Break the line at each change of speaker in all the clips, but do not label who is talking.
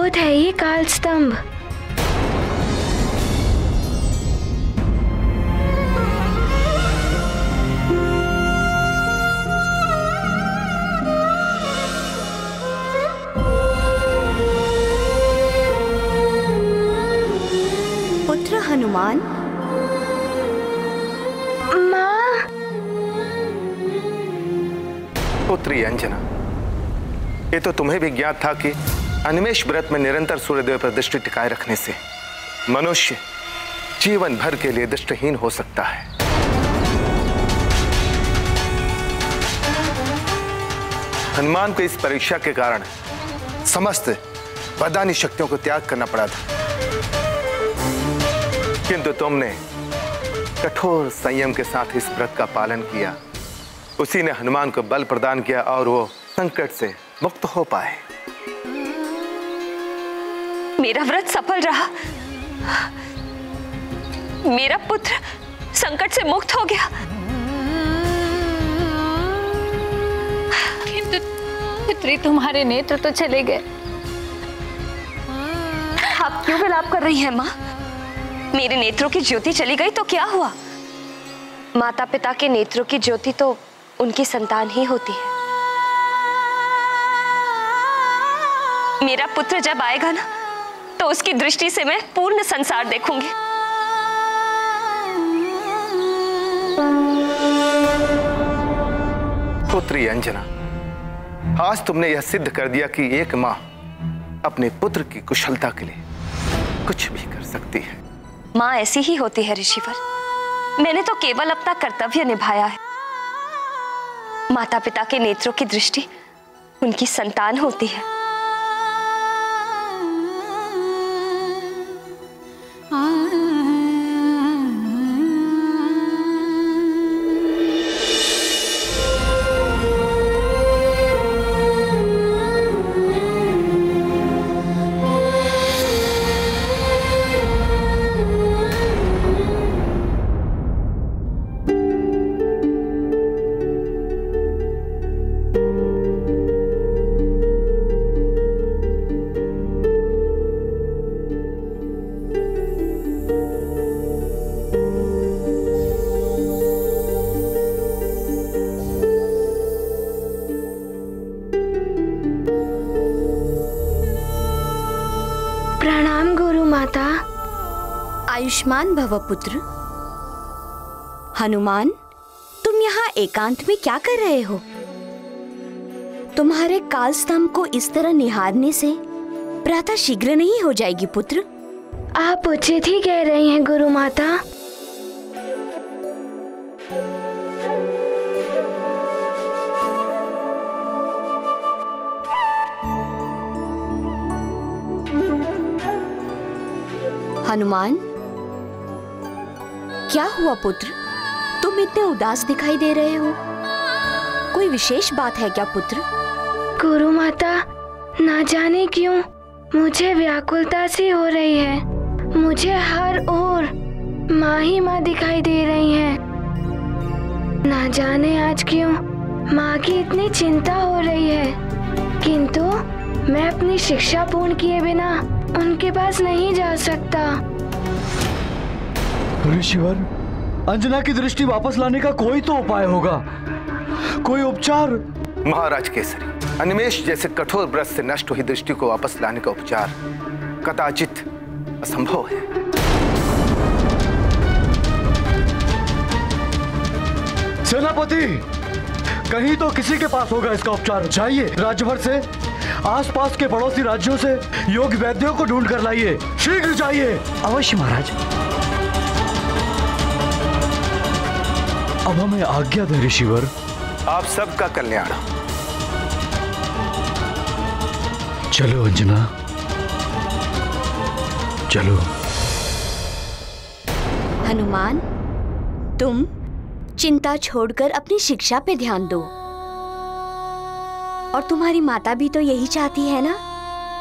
अद्भुत है ये काल स्तंभ।
पुत्र हनुमान।
माँ।
पुत्री अंजना ये तो तुम्हें भी ज्ञात था कि अनिमेश व्रत में निरंतर सूर्यदेव पर दृष्टि टिकाए रखने से मनुष्य जीवन भर के लिए दृष्टिहीन हो सकता है। हनुमान को इस परीक्षा के कारण समस्त वरदानी शक्तियों को त्याग करना पड़ा था। किंतु तुमने कठोर संयम के साथ इस व्रत का पालन किया। उसी ने हनुमान को बल प्रदान किया और वो संकट से मुक्त हो पाए।
मेरा व्रत सफल रहा। मेरा पुत्र संकट से मुक्त हो गया।
किंतु पुत्री तुम्हारे नेत्र तो चले गए।
आप क्यों विलाप कर रही हैं माँ? मेरे नेत्रों की ज्योति चली गई तो क्या हुआ? माता पिता के नेत्रों की ज्योति तो उनकी संतान ही होती है। मेरा पुत्र जब आएगा ना तो उसकी दृष्टि से मैं पूर्ण संसार देखूँगी।
पुत्री अंजना आज तुमने यह सिद्ध कर दिया कि एक माँ अपने पुत्र की कुशलता के लिए कुछ भी कर सकती है।
माँ ऐसी ही होती है ऋषिवर। मैंने तो केवल अपना कर्तव्य निभाया है। माता पिता के नेत्रों की दृष्टि उनकी संतान होती है।
आयुष्मान भव पुत्र। हनुमान तुम यहाँ एकांत में क्या कर रहे हो? तुम्हारे काल स्तंभ को इस तरह निहारने से प्रातः शीघ्र नहीं हो जाएगी पुत्र।
आप उचित ही कह रही हैं गुरु माता।
हनुमान क्या हुआ पुत्र? तुम इतने उदास दिखाई दे रहे हो। कोई विशेष बात है क्या पुत्र?
गुरु माता, ना जाने क्यों, मुझे व्याकुलता सी हो रही है। मुझे हर ओर माँ ही माँ दिखाई दे रही हैं। ना जाने आज क्यों, माँ की इतनी चिंता हो रही है। किंतु मैं अपनी शिक्षा पूर्ण किए बिना उनके पास नहीं जा सकता।
ऋषिवर अंजना की दृष्टि वापस लाने का कोई तो उपाय होगा। कोई उपचार?
महाराज केसरी अनिमेश जैसे कठोर व्रत से नष्ट हुई दृष्टि को वापस लाने का उपचार कदाचित असंभव है।
सेनापति कहीं तो किसी के पास होगा इसका उपचार। जाइए राज्य भर से आसपास के पड़ोसी राज्यों से योग वैद्यों को ढूंढ कर लाइए। शीघ्र जाइए। अवश्य महाराज। अब हमें आज्ञा दे ऋषिवर
आप सबका कल्याण।
चलो अंजना। चलो।
हनुमान तुम चिंता छोड़कर अपनी शिक्षा पे ध्यान दो। और तुम्हारी माता भी तो यही चाहती है ना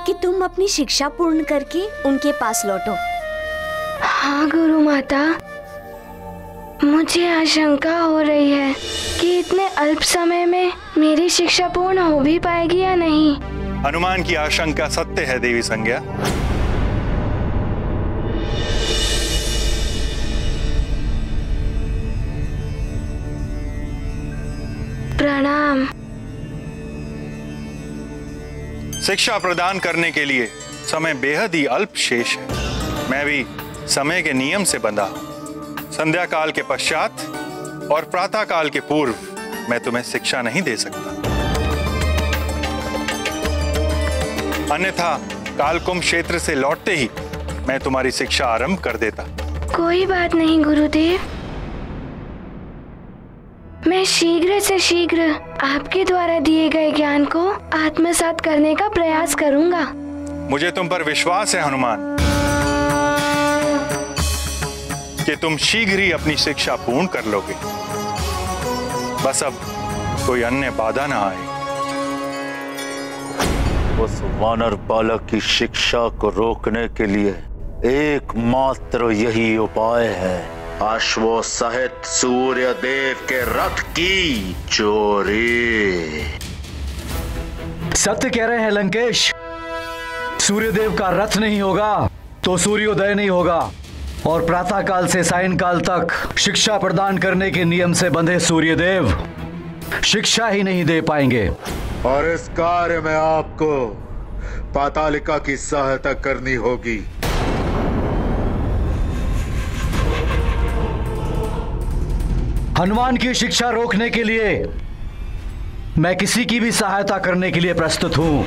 कि तुम अपनी शिक्षा पूर्ण करके उनके पास लौटो।
हाँ गुरु माता। मुझे आशंका हो रही है कि इतने अल्प समय में मेरी शिक्षा पूर्ण हो भी पाएगी या नहीं।
हनुमान की आशंका सत्य है देवी संज्ञा।
प्रणाम।
शिक्षा प्रदान करने के लिए समय बेहद ही अल्प शेष है। मैं भी समय के नियम से बंधा हूँ। संध्या काल के पश्चात और प्रातः काल के पूर्व मैं तुम्हें शिक्षा नहीं दे सकता। अन्यथा कालकुंभ क्षेत्र से लौटते ही मैं तुम्हारी शिक्षा आरंभ कर देता।
कोई बात नहीं गुरुदेव। मैं शीघ्र से शीघ्र आपके द्वारा दिए गए ज्ञान को आत्मसात करने का प्रयास करूँगा।
मुझे तुम पर विश्वास है हनुमान। कि तुम शीघ्र ही अपनी शिक्षा पूर्ण कर लोगे। बस अब कोई अन्य बाधा ना आए।
उस वानर बालक की शिक्षा को रोकने के लिए एकमात्र यही उपाय है। अश्वो सहित सूर्य देव के रथ की चोरी।
सत्य कह रहे हैं लंकेश सूर्यदेव का रथ नहीं होगा तो सूर्योदय नहीं होगा। और प्रातः काल से सायंकाल तक शिक्षा प्रदान करने के नियम से बंधे सूर्यदेव शिक्षा ही नहीं दे पाएँगे।
और इस कार्य में आपको पातालिका की सहायता करनी होगी।
हनुमान की शिक्षा रोकने के लिए मैं किसी की भी सहायता करने के लिए प्रस्तुत हूँ।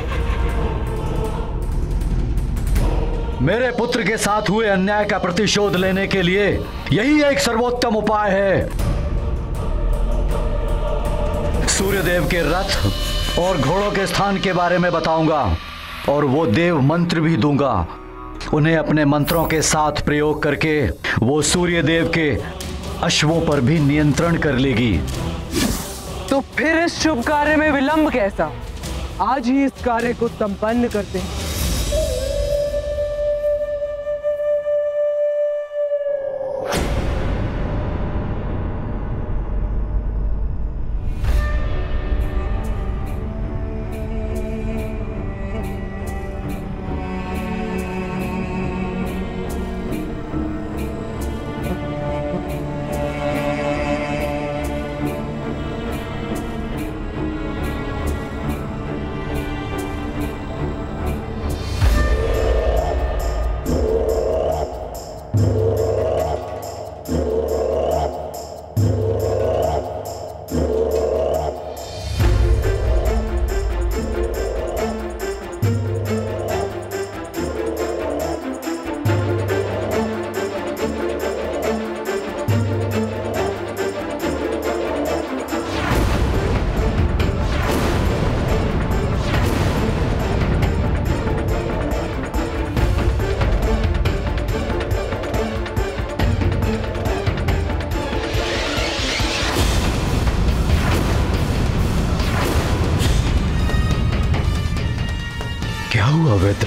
मेरे पुत्र के साथ हुए अन्याय का प्रतिशोध लेने के लिए यही एक सर्वोत्तम उपाय है। सूर्यदेव के रथ और घोड़ों के स्थान के बारे में बताऊँगा और वो देव मंत्र भी दूँगा। उन्हें अपने मंत्रों के साथ प्रयोग करके वो सूर्यदेव के अश्वों पर भी नियंत्रण कर लेगी।
तो फिर इस शुभ कार्य में विलंब कैसा? आज ही इस कार्य को संपन्न करते हैं।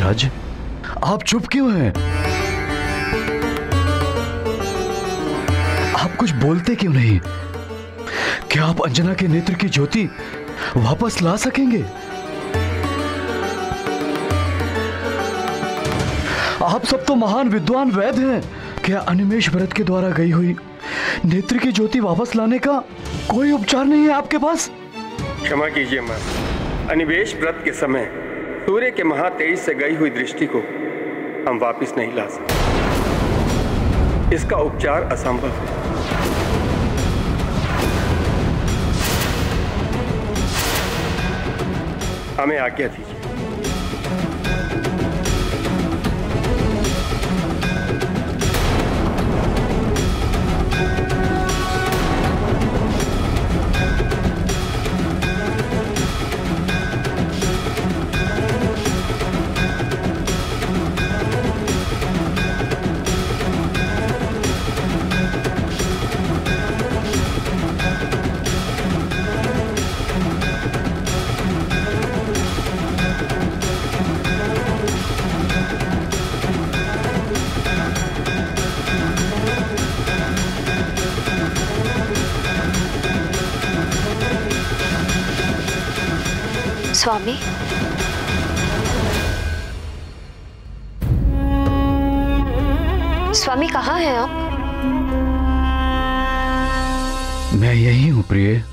वैदराज आप चुप क्यों हैं? आप कुछ बोलते क्यों नहीं? क्या आप अंजना के नेत्र की ज्योति वापस ला सकेंगे? आप सब तो महान विद्वान वैद हैं। क्या अनिमेश व्रत के द्वारा गई हुई नेत्र की ज्योति वापस लाने का कोई उपचार नहीं है आपके पास?
क्षमा कीजिए मैं अनिवेश व्रत के समय सूर्य के महातेज से गई हुई दृष्टि को हम वापस नहीं ला सकते। इसका उपचार असंभव है। हमें आज्ञा दीजिए।
स्वामी।
स्वामी कहाँ हैं आप?
मैं यही हूँ प्रिय।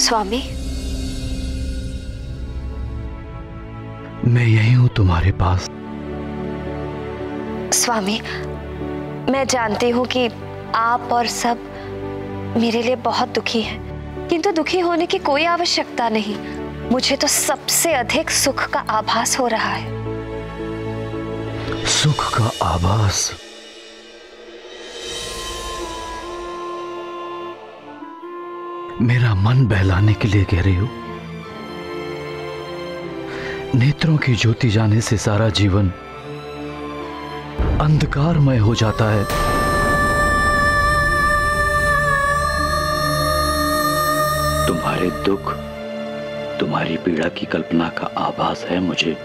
स्वामी
मैं यही हूँ तुम्हारे पास।
स्वामी मैं जानती हूँ कि आप और सब मेरे लिए बहुत दुखी हैं। किंतु दुखी होने की कोई आवश्यकता नहीं। मुझे तो सबसे अधिक सुख का आभास हो रहा है।
सुख का आभास? मेरा मन बहलाने के लिए कह रही हो? नेत्रों की ज्योति जाने से सारा जीवन अंधकारमय हो जाता है। तुम्हारे दुख, तुम्हारी पीड़ा की कल्पना का आभास है मुझे।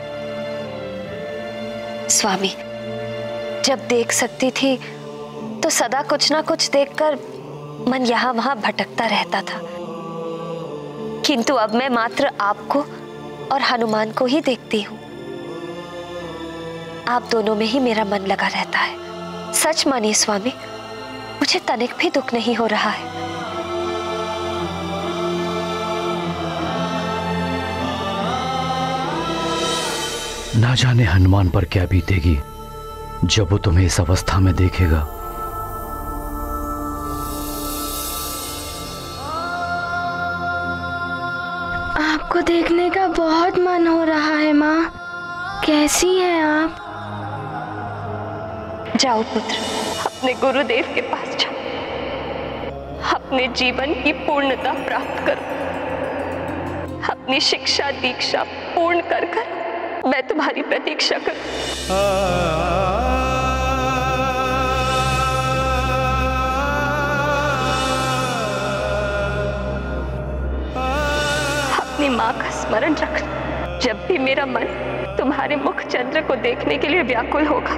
स्वामी, जब देख सकती थी तो सदा कुछ ना कुछ देखकर मन यहाँ वहाँ भटकता रहता था। किंतु अब मैं मात्र आपको और हनुमान को ही देखती हूँ। आप दोनों में ही मेरा मन लगा रहता है। सच मानिए स्वामी, मुझे तनिक भी दुख नहीं हो रहा है।
ना जाने हनुमान पर क्या बीतेगी, जब वो तुम्हें इस अवस्था में देखेगा।
देखने का बहुत मन हो रहा है माँ। कैसी हैं आप?
जाओ पुत्र अपने गुरुदेव के पास जाओ। अपने जीवन की पूर्णता प्राप्त करो। अपनी शिक्षा दीक्षा पूर्ण कर कर मैं तुम्हारी प्रतीक्षा करूँ। अपनी माँ का स्मरण रखना जब भी मेरा मन तुम्हारे मुख चंद्र को देखने के लिए व्याकुल होगा,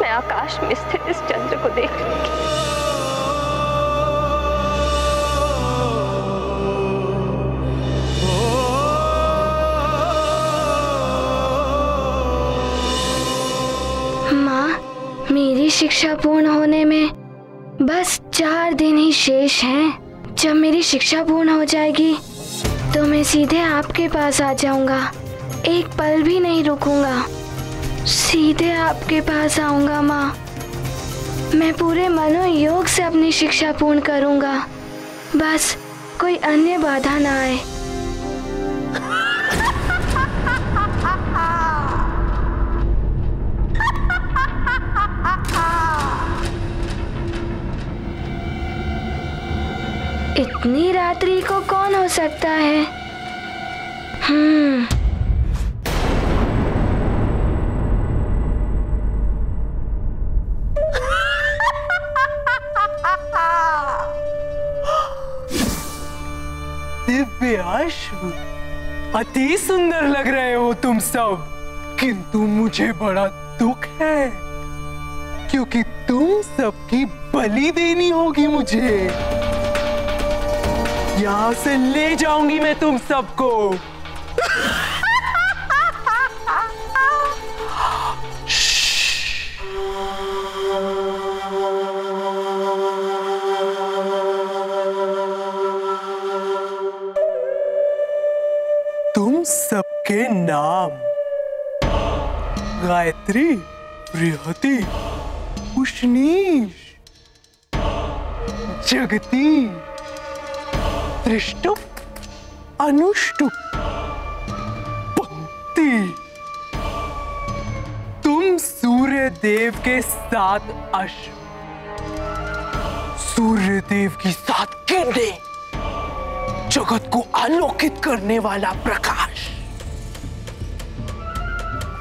मैं आकाश में स्थित इस चंद्र को देख लूँगी।
माँ, मेरी शिक्षा पूर्ण होने में बस चार दिन ही शेष हैं। जब मेरी शिक्षा पूर्ण हो जाएगी तो मैं सीधे आपके पास आ जाऊँगा। एक पल भी नहीं रुकूँगा। सीधे आपके पास आऊँगा, माँ। मैं पूरे मनोयोग से अपनी शिक्षा पूर्ण करूँगा। बस कोई अन्य बाधा ना आए। इतनी रात्रि को कौन हो सकता है? हम्म।
अति सुंदर लग रहे हो तुम सब। किंतु मुझे बड़ा दुख है, क्योंकि तुम सबकी बलि देनी होगी मुझे। यहाँ से ले जाऊँगी मैं तुम सबको। तुम सबके नाम। गायत्री बृहति उष्णीश जगती। त्रिष्टुप अनुष्टुप पंक्ति तुम सूर्य देव के सात अश्व सूर्य देव की सात किरणें जगत को आलोकित करने वाला प्रकाश।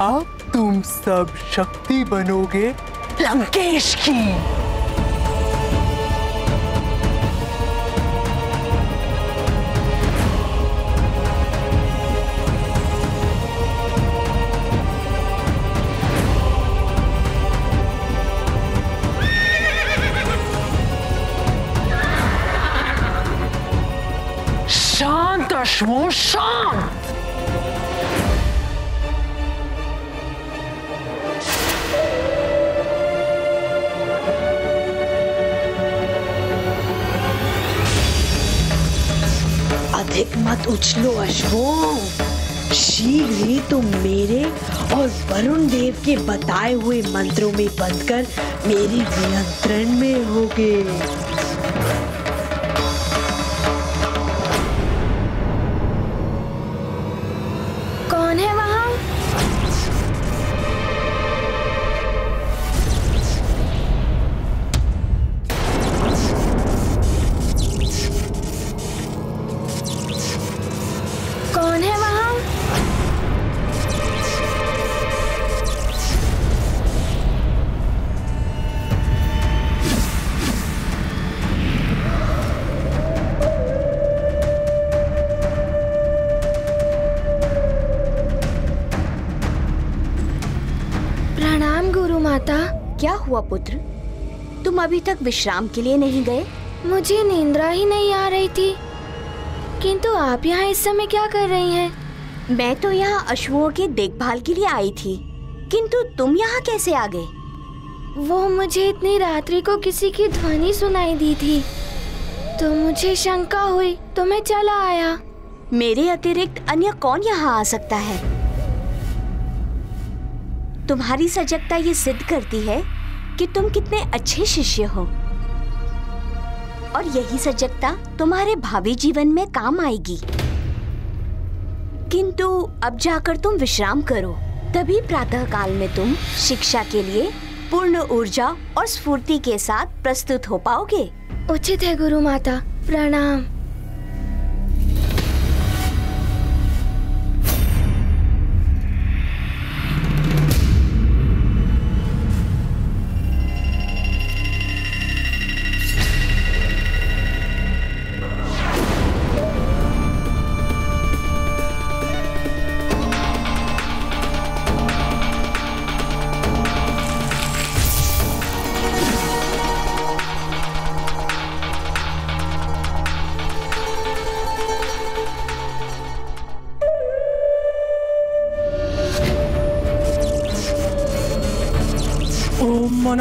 अब तुम सब शक्ति बनोगे लंकेश की।
अधिक मत उछलो अश्वों शीघ्र ही तुम मेरे और वरुण देव के बताए हुए मंत्रों में बंधकर मेरे नियंत्रण में होगे।
हुआ पुत्र? तुम अभी तक विश्राम के लिए नहीं गए?
मुझे नींद्रा ही नहीं आ रही थी। किंतु आप यहाँ इस समय क्या कर रही हैं?
मैं तो यहाँ अश्वों के देखभाल के लिए आई थी। किंतु तुम यहाँ कैसे आ गए?
वो मुझे इतनी रात्रि को किसी की ध्वनि सुनाई दी थी। तो मुझे शंका हुई तो मैं चला आया।
मेरे अतिरिक्त अन्य कौन यहाँ आ सकता है? तुम्हारी सजगता ये सिद्ध करती है कि तुम कितने अच्छे शिष्य हो। और यही सजगता तुम्हारे भावी जीवन में काम आएगी। किंतु अब जाकर तुम विश्राम करो। तभी प्रातः काल में तुम शिक्षा के लिए पूर्ण ऊर्जा और स्फूर्ति के साथ प्रस्तुत हो पाओगे।
उचित है गुरु माता प्रणाम।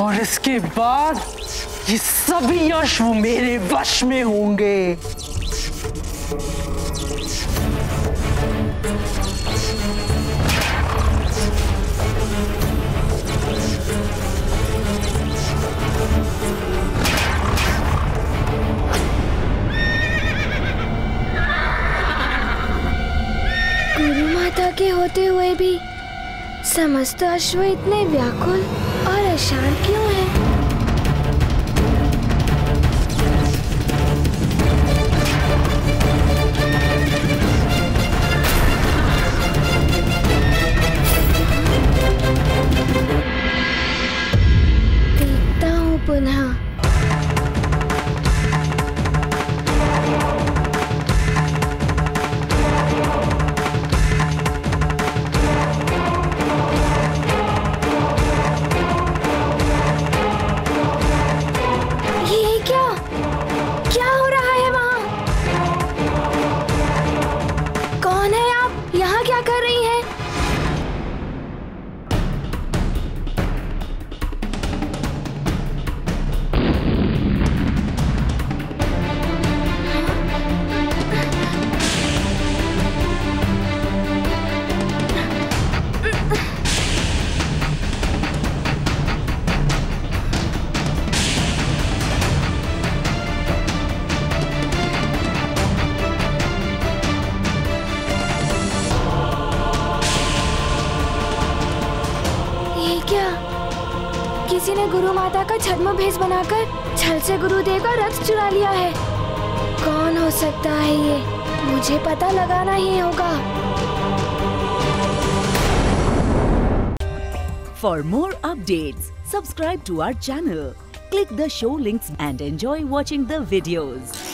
और इसके बाद ये सभी अश्व मेरे वश में होंगे।
माता के होते हुए भी समस्त अश्व इतने व्याकुल और अशांत क्यों हैं? किसी ने गुरु माता का छद्म भेज बनाकर छल से गुरुदेव का रथ चुरा लिया है। कौन हो सकता है ये? मुझे पता लगाना ही होगा।
For more update subscribe to our channel click the show links and enjoy watching the videos